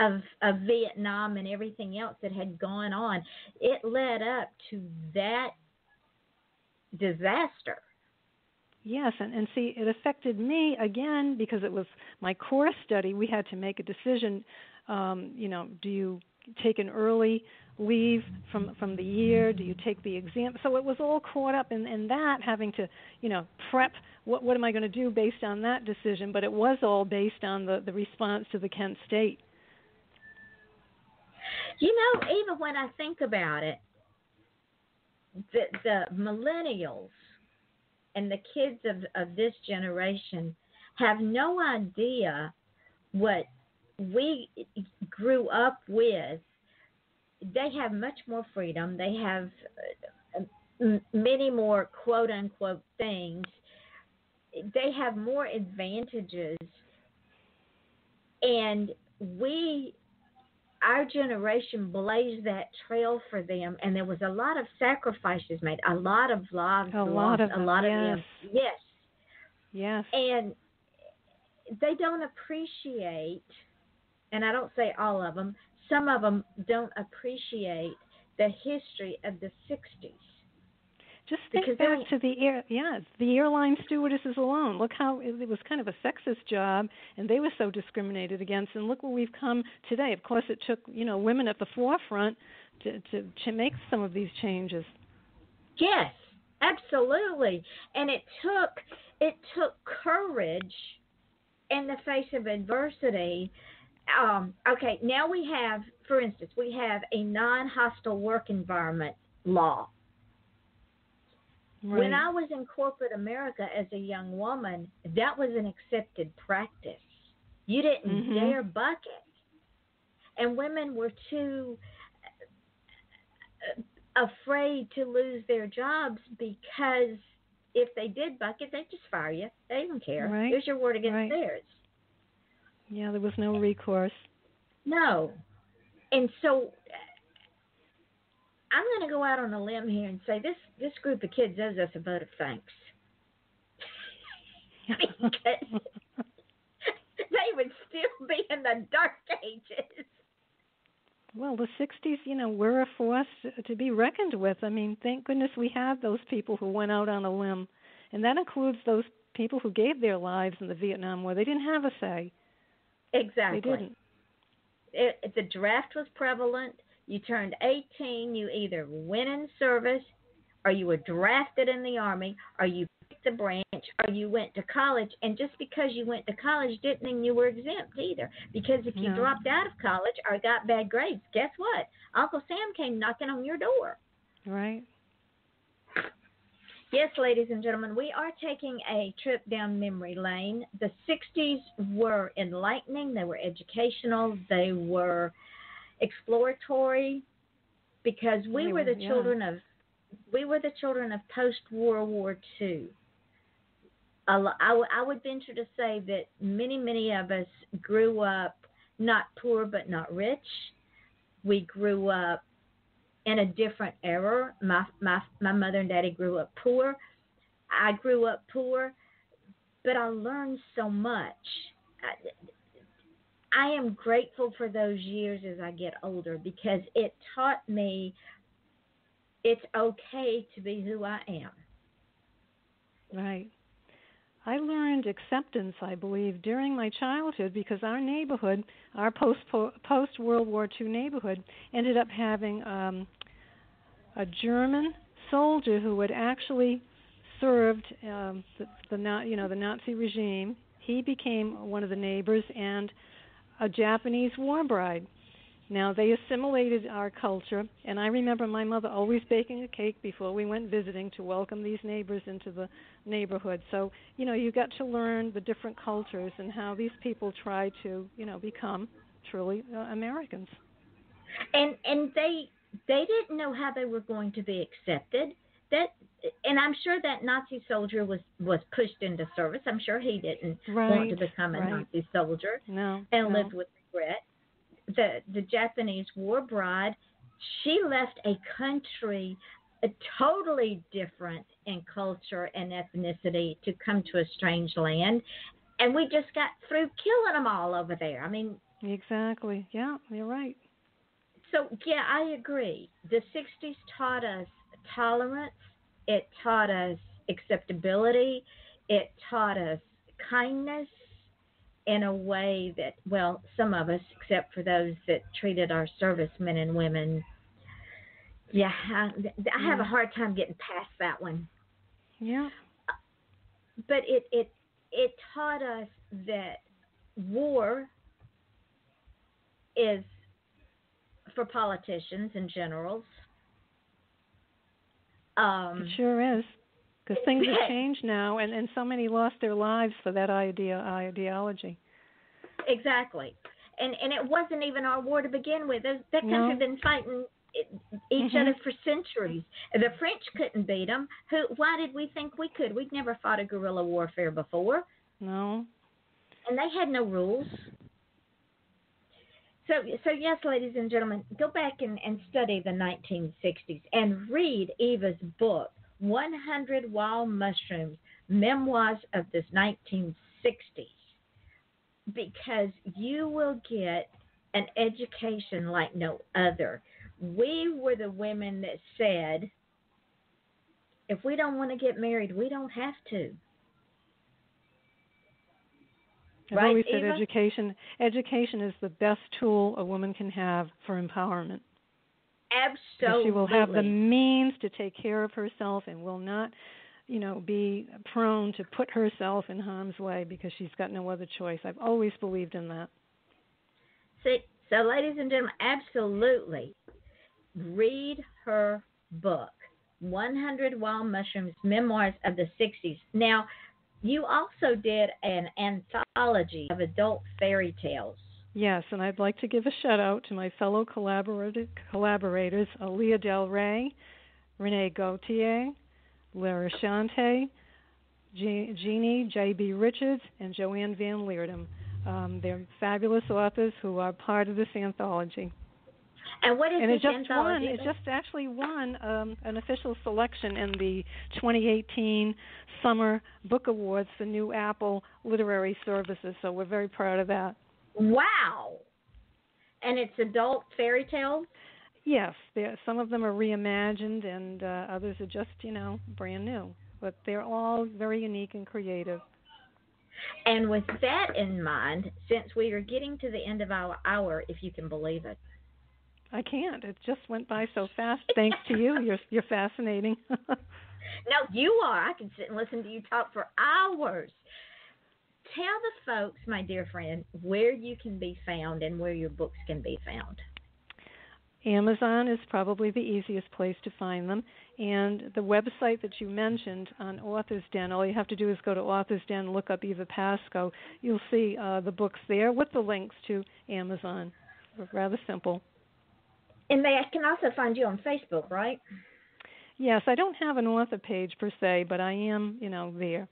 of of Vietnam and everything else that had gone on. It led up to that disaster. Yes, and, and see, it affected me again because it was my course study. We had to make a decision. Um, you know, do you take an early leave from from the year? Do you take the exam? So it was all caught up in, in that, having to, you know, prep. What what am I going to do based on that decision? But it was all based on the the response to the Kent State. You know, even when I think about it, the the millennials and the kids of of this generation have no idea what we grew up with. They have much more freedom. They have uh, many more quote unquote things. They have more advantages, and we our generation blazed that trail for them, and there was a lot of sacrifices made, a lot of lives A lost, lot of a lot of them, yes, Yes. and they don't appreciate, and I don't say all of them, some of them don't appreciate the history of the '60s. Just think Because back to the air, yeah, the airline stewardesses alone. Look how it, it was kind of a sexist job, and they were so discriminated against. And look where we've come today. Of course, it took you know women at the forefront to to, to make some of these changes. Yes, absolutely. And it took it took courage in the face of adversity. Um, okay, now we have, for instance, we have a non-hostile work environment law. When I was in corporate America as a young woman, that was an accepted practice. You didn't Mhm. dare buck it. And women were too uh, afraid to lose their jobs because if they did buck it, they'd just fire you. They didn't care. Right. It was your word against Right. theirs. yeah, there was no recourse. No. And so I'm going to go out on a limb here and say this this group of kids owes us a vote of thanks. because they would still be in the dark ages. Well, the 60s, you know, were a force to be reckoned with. I mean, thank goodness we have those people who went out on a limb. And that includes those people who gave their lives in the Vietnam War. They didn't have a say. Exactly. They didn't. It, the draft was prevalent. You turned 18, you either went in service, or you were drafted in the army, or you picked a branch, or you went to college. And just because you went to college didn't mean you were exempt either. Because if you No. dropped out of college or got bad grades, guess what? Uncle Sam came knocking on your door. Right. Yes, ladies and gentlemen, we are taking a trip down memory lane. The 60s were enlightening, they were educational, they were exploratory because we were the yeah. children of we were the children of post World War II. I, w- I would venture to say that many, many of us grew up not poor but not rich. We grew up in a different era. My my my mother and daddy grew up poor. I grew up poor, but I learned so much. I, am grateful for those years as I get older because it taught me it's okay to be who I am. Right. I learned acceptance, I believe, during my childhood because our neighborhood, our post post World War II neighborhood, ended up having um, a German soldier who had actually served um, the, the you know the Nazi regime. He became one of the neighbors and a Japanese war bride. Now they assimilated our culture, and I remember my mother always baking a cake before we went visiting to welcome these neighbors into the neighborhood. So you know you got to learn the different cultures and how these people try to you know become truly uh, Americans. and and they they didn't know how they were going to be accepted that and i'm sure that nazi soldier was was pushed into service i'm sure he didn't want to become a right. nazi soldier No. and no. lived with regret the the japanese war bride she left a country totally different in culture and ethnicity to come to a strange land and we just got through killing them all over there i mean Exactly. Yeah, you're right. So yeah, I agree. The '60s taught us tolerance. It taught us acceptability. It taught us kindness in a way that, well, some of us, except for those that treated our servicemen and women, yeah, I, I have a hard time getting past that one. Yeah. But it it it taught us that war is for politicians and generals. Um, It sure is. Because things have changed now, and, and so many lost their lives for that idea ideology. Exactly. And and it wasn't even our war to begin with. That country No. had been fighting each Mhm. other for centuries. The French couldn't beat them. Who? Why did we think we could? We'd never fought a guerrilla warfare before, No. and they had no rules. So, so yes, ladies and gentlemen, go back and, and study the 1960s and read Eva's book, 100 Wild Mushrooms, Memoirs of the 1960s, because you will get an education like no other. We were the women that said, if we don't want to get married, we don't have to. I've Right, always said Eva? education education is the best tool a woman can have for empowerment. Absolutely. She will have the means to take care of herself and will not, you know, be prone to put herself in harm's way because she's got no other choice. I've always believed in that. See, so ladies and gentlemen, absolutely read her book, 100 Wild Mushrooms Memoirs of the 60s. Now, you also did an anthology of adult fairy tales. Yes, and I'd like to give a shout out to my fellow collaborator, collaborators, Aaliyah Del Rey, Renee Gautier, Lara Shante, Je- Jeannie J.B. Richards, and Joanne Van Leerdam. Um, they're fabulous authors who are part of this anthology. And what is and it just won. It just actually won um, an official selection in the 2018 Summer Book Awards for New Apple Literary Services. So we're very proud of that. Wow. And it's adult fairy tales? Yes, there, some of them are reimagined, and uh, others are just you know brand new. But they're all very unique and creative. And with that in mind, since we are getting to the end of our hour, if you can believe it, I can't. It just went by so fast. Thanks to you. You're you're fascinating. No, you are. I can sit and listen to you talk for hours. Tell the folks, my dear friend, where you can be found and where your books can be found. Amazon is probably the easiest place to find them. And the website that you mentioned on Author's Den, all you have to do is go to Author's Den, look up Eva Pasco. You'll see uh, the books there with the links to Amazon. Rather simple. And they can also find you on Facebook, right? Yes, I don't have an author page per se, but I am, you know, there.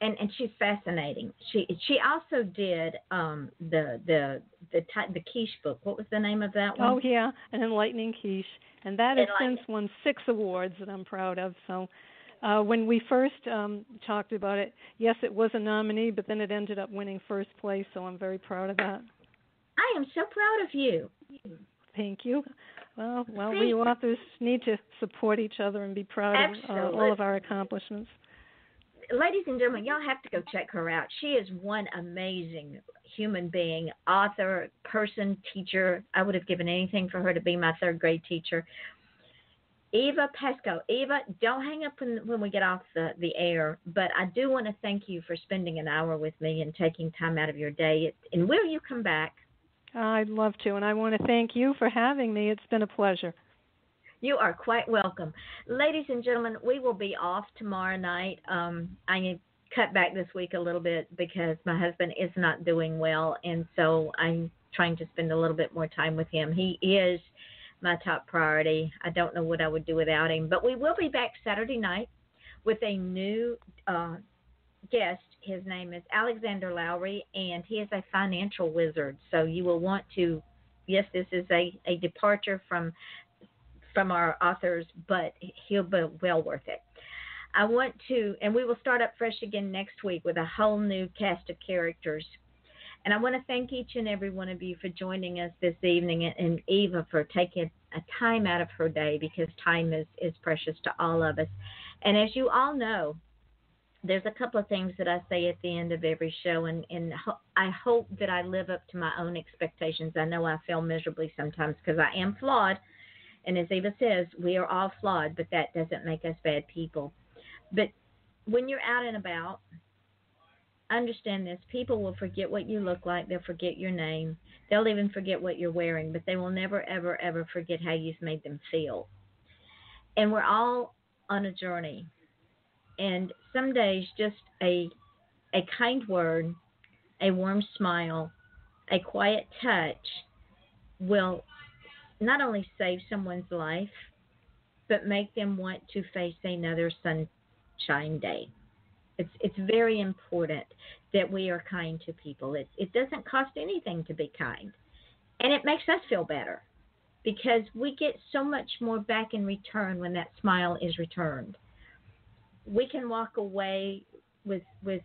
And and she's fascinating. She she also did um the the the the quiche book. What was the name of that one? Oh yeah, an enlightening quiche, and that has since won six awards that I'm proud of. So, uh, when we first um, talked about it, yes, it was a nominee, but then it ended up winning first place. So I'm very proud of that. I am so proud of you. Thank you. Well, well, Thank we you. authors need to support each other and be proud of uh, all of our accomplishments. Ladies and gentlemen, y'all have to go check her out. She is one amazing human being, author, person, teacher. I would have given anything for her to be my third grade teacher. Eva Pasco. Eva, don't hang up when, when we get off the, the air, but I do want to thank you for spending an hour with me and taking time out of your day. And will you come back? I'd love to, and I want to thank you for having me. It's been a pleasure. You are quite welcome. Ladies and gentlemen, we will be off tomorrow night. Um, I cut back this week a little bit because my husband is not doing well, and so I'm trying to spend a little bit more time with him. He is my top priority. I don't know what I would do without him, but we will be back Saturday night with a new uh, guest. His name is Alexander Lowry, and he is a financial wizard. So you will want to, yes, this is a, a departure from from our authors, but he'll be well worth it. I want to, and we will start up fresh again next week with a whole new cast of characters. And I want to thank each and every one of you for joining us this evening, and- Eva for taking a time out of her day because time is, is precious to all of us. And as you all know, there's a couple of things that I say at the end of every show, and, and ho- I hope that I live up to my own expectations. I know I fail miserably sometimes because I am flawed. And as Eva says, we are all flawed, but that doesn't make us bad people. But when you're out and about, understand this people will forget what you look like, they'll forget your name, they'll even forget what you're wearing, but they will never, ever, ever forget how you've made them feel. And we're all on a journey. And some days, just a, a kind word, a warm smile, a quiet touch will not only save someone's life, but make them want to face another sunshine day. It's it's very important that we are kind to people. It it doesn't cost anything to be kind, and it makes us feel better because we get so much more back in return when that smile is returned. We can walk away with with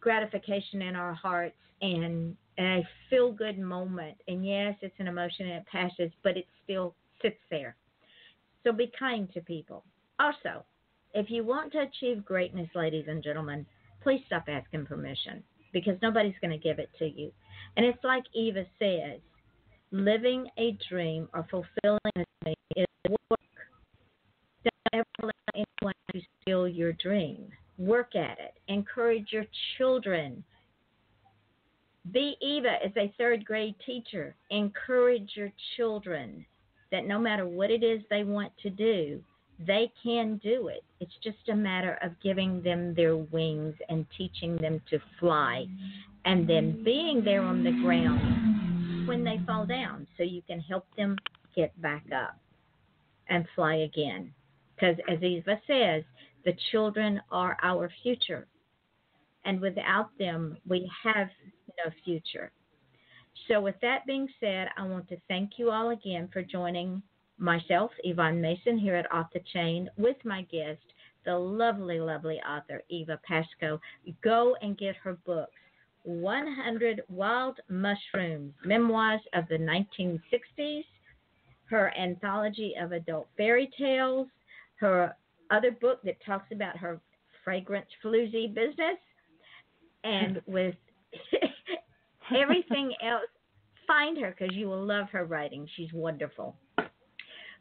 gratification in our hearts and a feel good moment. And yes, it's an emotion and it passes, but it still sits there. So be kind to people. Also, if you want to achieve greatness, ladies and gentlemen, please stop asking permission because nobody's going to give it to you. And it's like Eva says living a dream or fulfilling a dream is work. Don't ever allow anyone to steal your dream. Work at it. Encourage your children. Be Eva as a third grade teacher. Encourage your children that no matter what it is they want to do, they can do it. It's just a matter of giving them their wings and teaching them to fly and then being there on the ground when they fall down so you can help them get back up and fly again. Because as Eva says, the children are our future. And without them, we have no future. So, with that being said, I want to thank you all again for joining myself, Yvonne Mason, here at Off the Chain with my guest, the lovely, lovely author, Eva Pasco. Go and get her books 100 Wild Mushrooms, Memoirs of the 1960s, her anthology of adult fairy tales, her other book that talks about her fragrance floozy business, and with everything else, find her because you will love her writing. She's wonderful.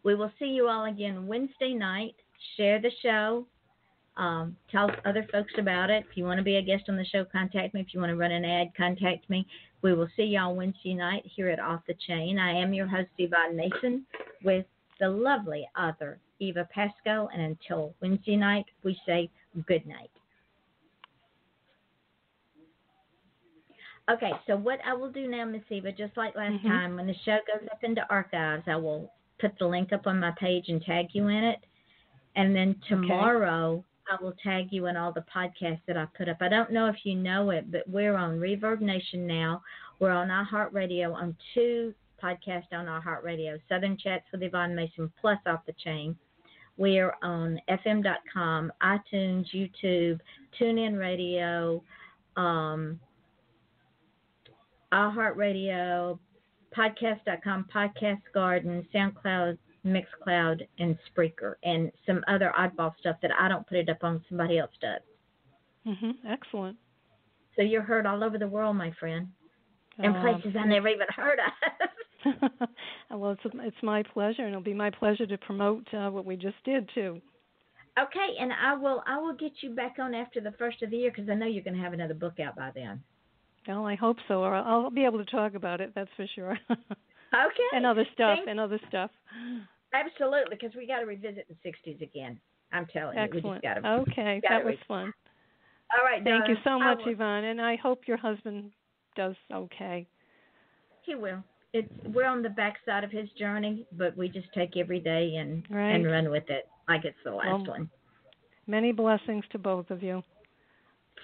We will see you all again Wednesday night. Share the show. Um, tell other folks about it. If you want to be a guest on the show, contact me. If you want to run an ad, contact me. We will see y'all Wednesday night here at Off the Chain. I am your host, Yvonne Mason, with the lovely author, Eva Pasco. And until Wednesday night, we say good night. Okay, so what I will do now, Miss Eva, just like last Mhm. time, when the show goes up into archives, I will put the link up on my page and tag you in it. And then tomorrow, I will tag you in all the podcasts that I put up. I don't know if you know it, but we're on Reverb Nation now. We're on iHeartRadio on two podcasts on iHeartRadio Southern Chats with Yvonne Mason, plus Off the Chain. We are on FM.com, iTunes, YouTube, TuneIn Radio, um, iHeartRadio, Podcast.com, Podcast dot com, Podcast Garden, SoundCloud, Mixcloud, and Spreaker, and some other oddball stuff that I don't put it up on, somebody else does. Mhm. Excellent. So you're heard all over the world, my friend, in Uh, places I never even heard of. well, it's it's my pleasure, and it'll be my pleasure to promote uh, what we just did too. okay, and I will I will get you back on after the first of the year because I know you're going to have another book out by then. Well, I hope so, or I'll be able to talk about it. That's for sure. Okay. and other stuff, Thank- and other stuff. Absolutely, because we got to revisit the '60s again. I'm telling you, we Excellent. just got to. Okay, gotta that was fun. All right, Thank you so much, Yvonne, and I hope your husband does okay. He will. It's we're on the backside of his journey, but we just take every day and Right. and run with it like it's the last Well, one. Many blessings to both of you.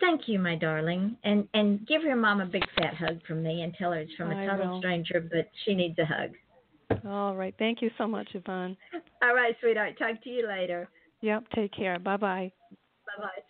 Thank you, my darling, and and give your mom a big fat hug from me and tell her it's from a I total will. stranger, but she needs a hug. All right. Thank you so much, Yvonne. All right, sweetheart. Talk to you later. Yep. Take care. Bye bye. Bye bye.